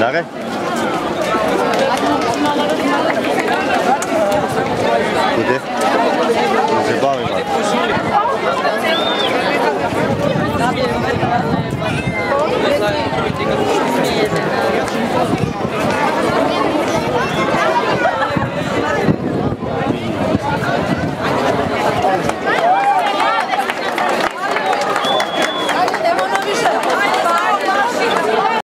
誰